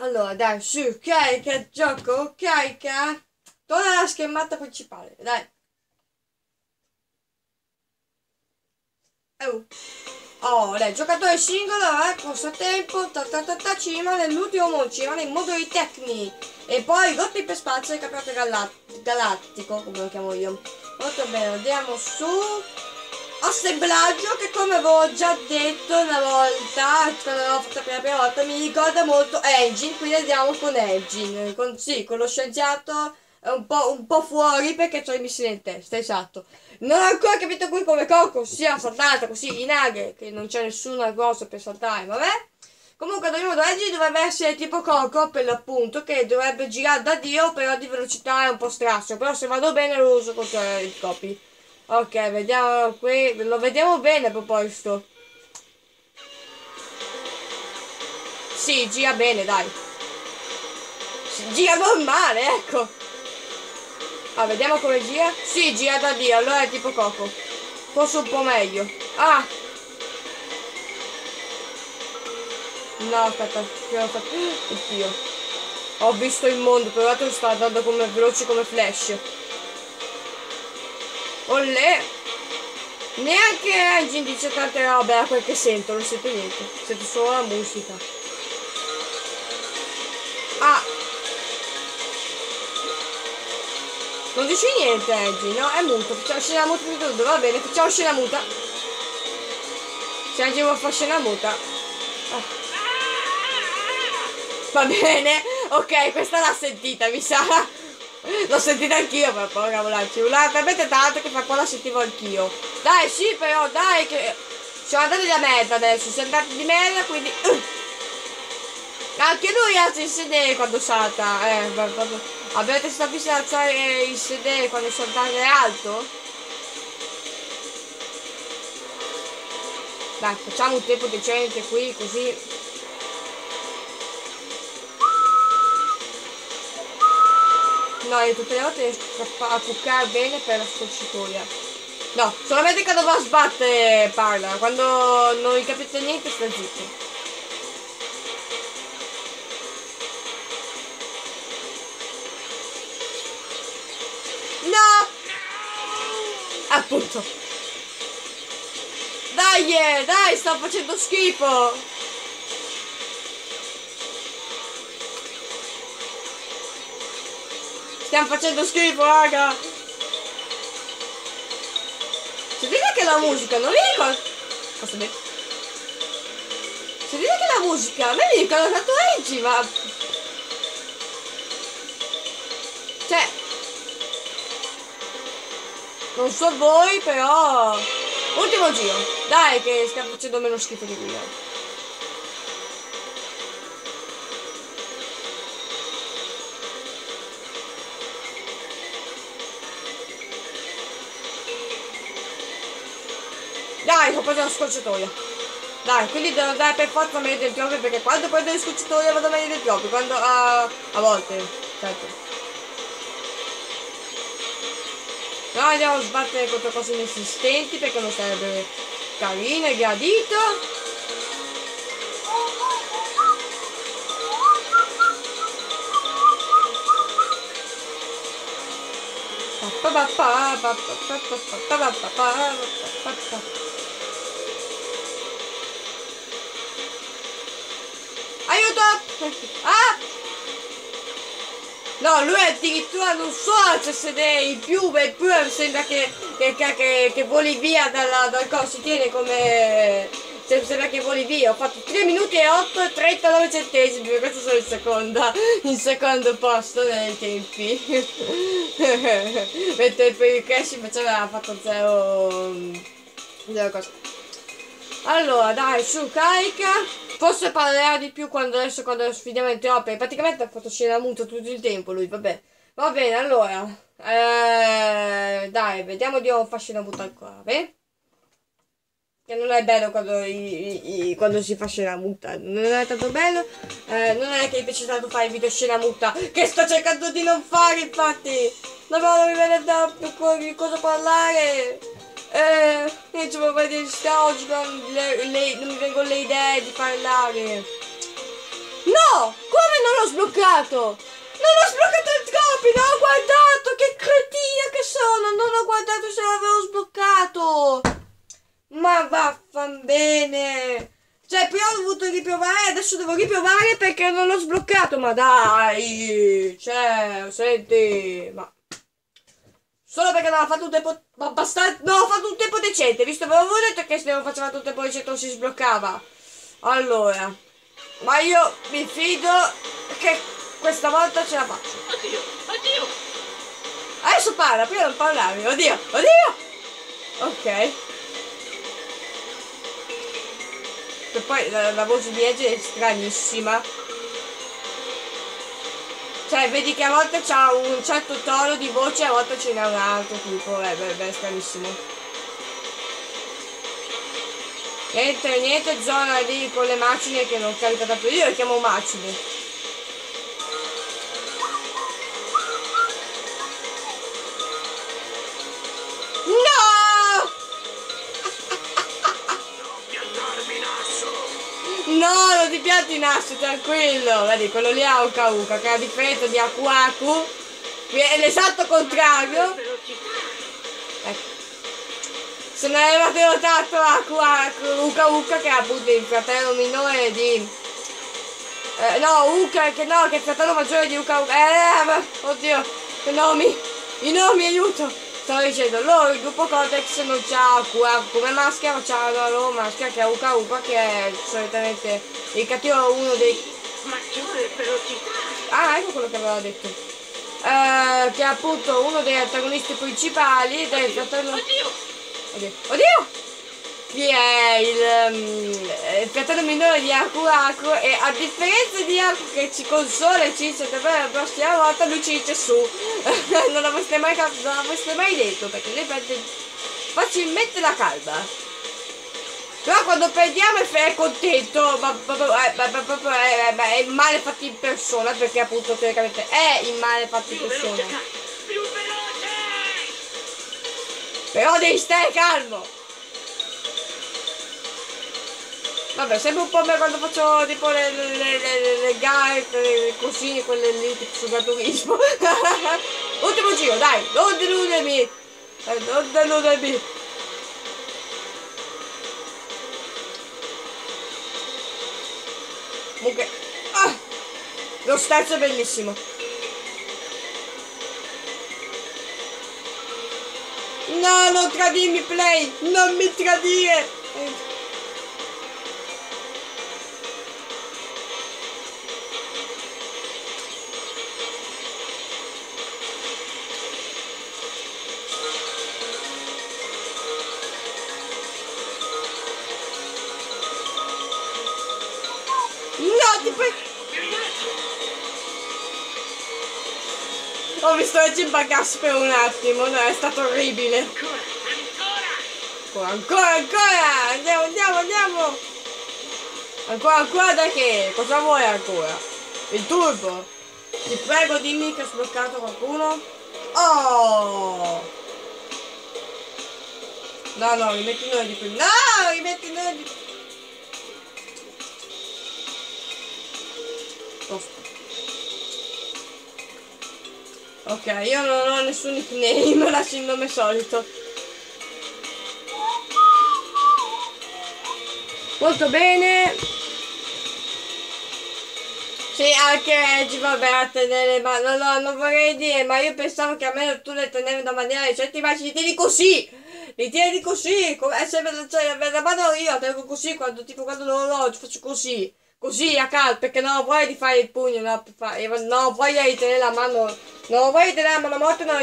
Allora, dai, su, carica, gioco, carica. Torna alla schermata principale, dai. Oh. Dai, giocatore singolo, eh, corso tempo, ta ta ta ta, ci rimane l'ultimo mondo, ci rimane il modo di tecni. E poi rotti per spazio e campionato galat- galattico, come lo chiamo io. Molto bene, andiamo su assemblaggio che come avevo già detto una volta, quando l'avevo fatto per la prima volta, mi ricorda molto Engine, quindi andiamo con Engine. Con, sì, con lo scienziato un po', un po' fuori perché ho i missili in testa, esatto. Non ho ancora capito qui come Coco sia saltata così in aria, che non c'è nessuna cosa per saltare, vabbè. Comunque Dorimo Reggi dovrebbe essere tipo Coco per l'appunto, che dovrebbe girare da Dio, però di velocità è un po' strasso. Però se vado bene lo uso contro il copy. Ok, vediamo qui, lo vediamo bene a proposito. Sì, gira bene, dai. Gira normale, ecco. Ah, vediamo come gira. Sì, gira da Dio, allora è tipo Coco. Forse un po' meglio. Ah! No, aspetta, ho fatto. Oddio. Ho visto il mondo, però sta andando come veloce come flash. Ollè! Neanche Engine dice tante robe a quel che sento, non sento niente. Sento solo la musica. Ah! Non dici niente Engine, no? È muto. Facciamo scena muta di tutto, va bene, facciamo scena muta. Se Engine vuole fare scena muta. Ah. Va bene, ok, questa l'ha sentita, mi sa. L'ho sentita anch'io, per poi cavolacci. Una talmente tanto che fra po' la sentivo anch'io. Dai, sì, però, dai, che... Siamo andati da merda adesso, siamo andati di merda, quindi... Anche lui alza il sedere quando salta. Eh. Avete stato visto alzare il sedere quando saltare alto? Dai, facciamo un tempo decente qui, così No, io tutte le volte a cuccare bene per la scorciatoia. No, solamente quando va a sbattere parla. Quando non capite niente sta zitto. No! Appunto. Dai, eh, dai, sto facendo schifo. Stiamo facendo schifo, raga! Sentite che la musica, non mi ricordo... Posso? Sentite che la musica, a me mi ricorda tanto Reggie, ma... Cioè... Non so voi, però... Ultimo giro. Dai, che stiamo facendo meno schifo di qui, Dai, ho preso la scorciatoia. Dai, quindi devo andare per forza meglio del piove perché quando prendo le scorciatoie vado meglio del piove. Quando uh, a volte, certo. No, andiamo a sbattere contro cose inesistenti perché non sarebbe carino e gradito. Pa pa pa pa pa pa pa pa pa pa pa Ah! No, lui addirittura non so se sedere in più, ma in più sembra che, che, che, che voli via dalla, dal coso, si tiene come... Sembra che voli via, ho fatto 3 minuti e 8 e 39 centesimi, questo sono il secondo, il secondo posto nei tempi. Mentre per il cash invece aveva fatto 0... 0 cosa. Allora, dai, su, carica. Forse parlerà di più quando adesso quando sfidiamo in troppe. Praticamente ha fatto scena muta tutto il tempo lui, vabbè. Va bene, allora. Eh, dai, vediamo di non far scena muta ancora, beh? Che non è bello quando, i, i, quando si fa scena muta. Non è tanto bello. Eh, non è che mi piace tanto fare video scena muta. Che sto cercando di non fare, infatti. Non mi viene da cosa parlare. Eh, io ci volevo vedere oggi non, le, le, non mi vengono le idee di parlare. No! Come non l'ho sbloccato! Non ho sbloccato il troppi, non ho guardato, che cretina che sono, non ho guardato se l'avevo sbloccato! Ma vaffan bene! Cioè, prima ho dovuto riprovare, adesso devo riprovare perché non l'ho sbloccato, ma dai! Cioè, senti, ma... Solo perché non ho fatto un tempo abbastanza... No, ho fatto un tempo decente, visto che avevo detto che se non faceva un tempo decente non si sbloccava. Allora, ma io mi fido che questa volta ce la faccio. Oddio, oddio! Adesso parla, prima non parlavi. Oddio, oddio! Ok. E poi la, la voce di Edge è stranissima. Cioè, vedi che a volte c'ha un certo tono di voce, a volte ce n'è un altro tipo. Eh, è stranissimo. Niente, niente zona lì con le macine che non carica tanto. Io le chiamo macine. Ti asso, tranquillo. Vedi, quello lì ha Uka Uka, che a differenza di Aku Aku, è l'esatto contrario. Ecco. Se non avevate notato Aku Aku, Uka Uka, che è appunto il fratello minore di... Eh, no, Uka, che no, che è il fratello maggiore di Uka Uka. Eh, oddio, che nomi, i nomi, aiuto. Stavo dicendo, loro, il gruppo Cortex non c'ha come maschera, ma c'ha la loro maschera che è Uka Uka, che è solitamente il cattivo uno dei Maggiore velocità! Ah, ecco quello che aveva detto. Eh, che è appunto uno degli antagonisti principali del fratello. Oddio! Oddio! Oddio! Che è il, ehm, il fratello minore di Aku Aku e a differenza di Aku che ci consola e ci dice che per la prossima volta lui ci dice su. non l'avreste mai, cap- non l'avreste mai detto perché lei perde facilmente la calma. Però quando perdiamo è, contento, ma proprio è, ma proprio è, il male fatto in persona, perché appunto teoricamente è il male fatto in persona. Però devi stare calmo! Vabbè, sembra un po' me quando faccio tipo le, le, le, le- gare, cosine, quelle lì tipo sul graturismo. Ultimo giro, dai, non deludermi! Eh, non deludermi! Comunque, ah, lo sterzo è bellissimo. No, non tradirmi, Play! Non mi tradire! Visto oggi buggarsi per un attimo, no, è stato orribile. Ancora! Ancora! Ancora! Andiamo, andiamo, andiamo! Ancora, ancora da che? Cosa vuoi ancora? Il turbo? Ti prego dimmi che ho sbloccato qualcuno. Oh! No, no, rimetti noi di più. No, rimetti noi di più. Ok, io non ho nessun nickname, lascio il nome solito. Molto bene. Sì, anche Reggie, vabbè, a tenere, ma no, no, non vorrei dire, ma io pensavo che almeno tu le tenevi da maniera decente, ma li tieni così, li tieni così, come, se me, cioè, me la mano io, tengo così, quando, tipo, quando l'orologio, faccio così, così, a caldo, perché ho voglia di fare il pugno, no, non ho voglia di tenere la mano, non ho voglia di tenere la mano morta, non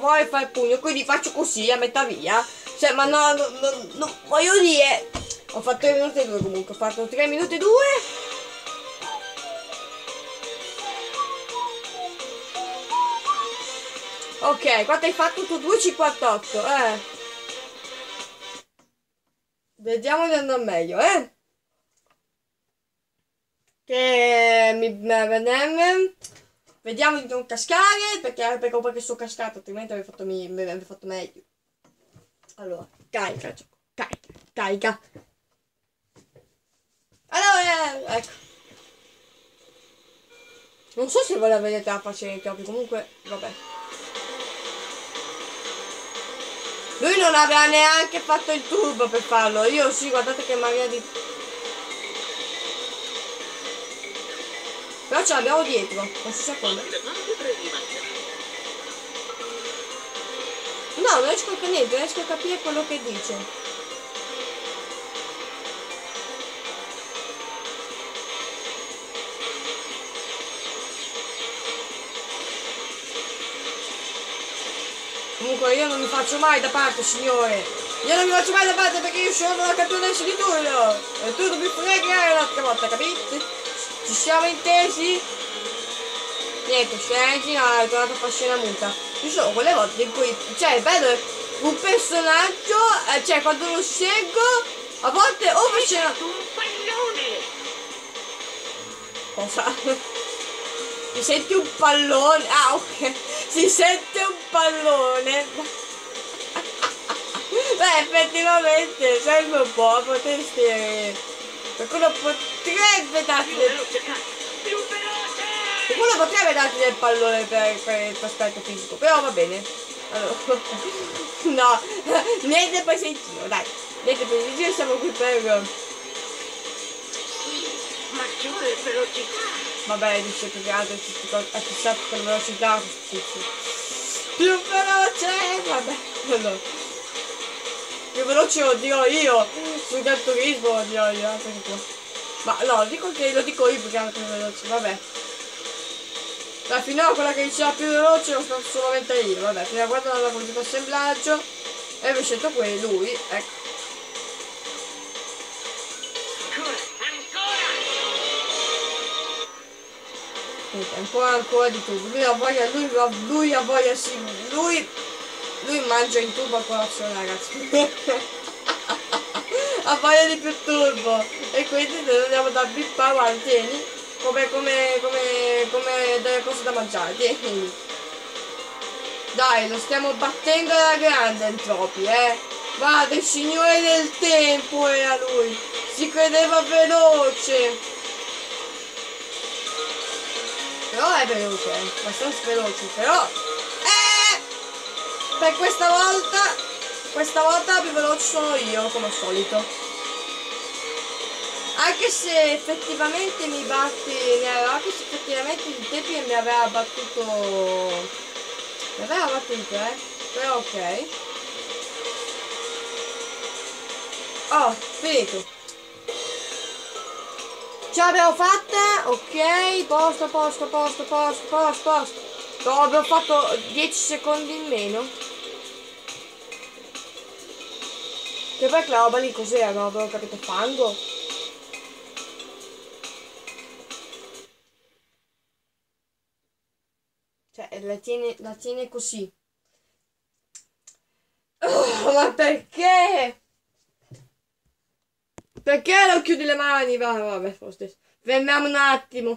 voglia di fare il pugno, quindi faccio così, a metà via, cioè, ma no, no, no, no, voglio dire, ho fatto 3 minuti e 2 comunque, ho fatto 3 minuti e 2, Ok, quanto hai fatto tu? 2,58, eh. Vediamo di andare meglio, eh. Che mi... Vediamo di non cascare, perché, perché, perché sto cascato, altrimenti avrei fatto, mi, mi avrebbe fatto meglio. Allora, carica. Carica, carica. Allora, ecco. Non so se voi la vedete la faccia dei topi, comunque, vabbè. Lui non aveva neanche fatto il turbo per farlo. Io sì, guardate che mania di... Però ce l'abbiamo dietro, non si sa come. No, non riesco a niente, riesco a capire quello che dice. Comunque io non mi faccio mai da parte, signore. Io non mi faccio mai da parte perché io sono la campionessa di turno. E tu non mi fregare l'altra volta, capite? Ci siamo intesi? Niente, scendi, no, è tornato a farsi una multa. Ci sono quelle volte in cui, cioè, vedo un personaggio, eh, cioè, quando lo seguo, a volte o una... Tu un pallone! Cosa? Si sente un pallone? Ah, ok. Si sente un pallone. Beh, effettivamente, serve un po', potresti... Qualcuno potrebbe darti del... Qualcuno potrebbe darti del pallone per, per il tuo aspetto fisico, però va bene. Allora, no, niente presentino, dai. Niente presentino, siamo qui per... Maggiore velocità! Vabbè, dice più che altro a chissà con velocità. Più veloce! Vabbè, allora. Più veloce lo dirò io sul Gran Turismo lo dirò io. Ma no, dico che lo dico io perché è più veloce, vabbè. Ma finora quella che diceva più veloce l'ho stato solamente io, vabbè, fino a quando non completo assemblaggio e avevo scelto quello, lui, ecco. Ancora! Ancora! Di tubo. Lui ha voglia, lui, lui ha voglia, sì, lui, lui mangia in tubo a colazione ragazzi. ha voglia di più turbo. E quindi noi andiamo da Big Power, tieni, come, come, come, come delle cose da mangiare, tieni. Dai, lo stiamo battendo alla grande Entropi, eh. Guarda, il signore del tempo era lui. Si credeva veloce. Però è veloce, eh. abbastanza veloce, però... Eh! Per questa volta, questa volta più veloce sono io, come al solito. Anche se effettivamente mi batti, mi aveva, anche se effettivamente il tempi mi aveva battuto... Mi aveva battuto, eh. Però ok. Oh, finito. Ce l'abbiamo fatta, ok, posto, posto, posto, posto, posto, posto. No, abbiamo fatto 10 secondi in meno. Che poi quella roba lì cos'era? Non avevo capito, fango? La tiene, la tiene così. Oh, ma perché? Perché non chiudi le mani? Va, vabbè, lo. Fermiamo un attimo.